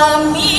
me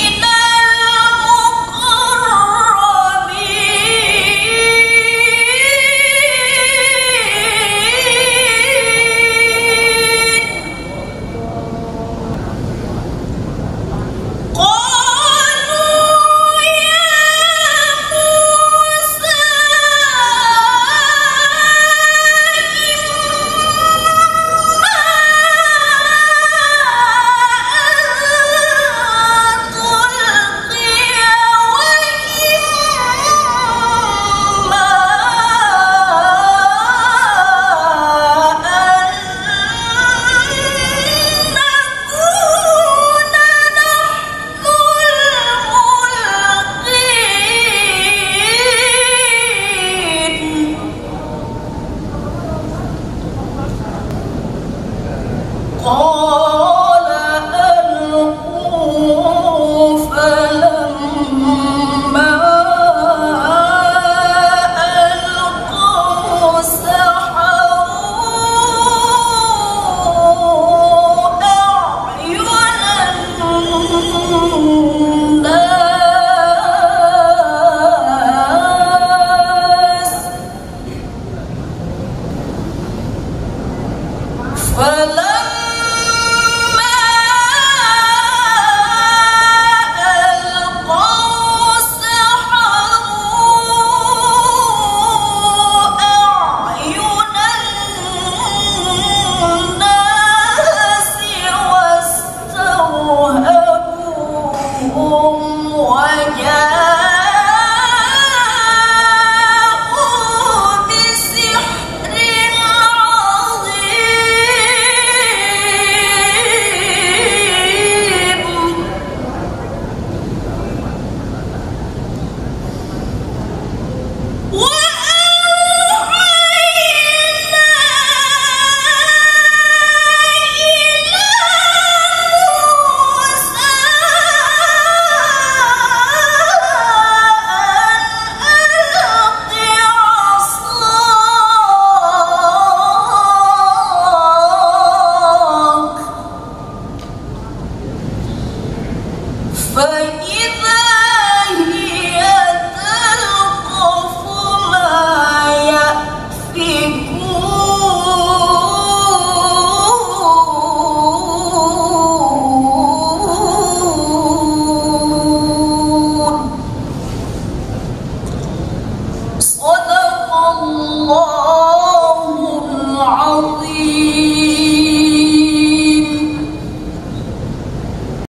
Well,